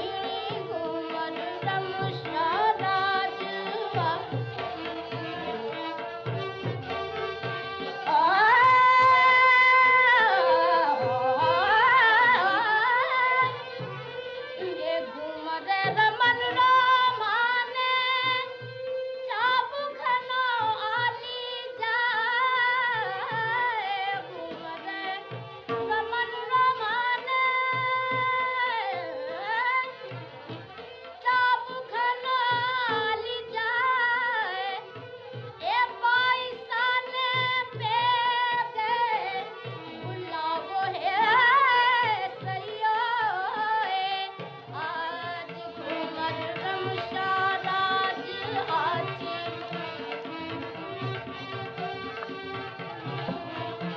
Hare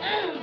Ooh!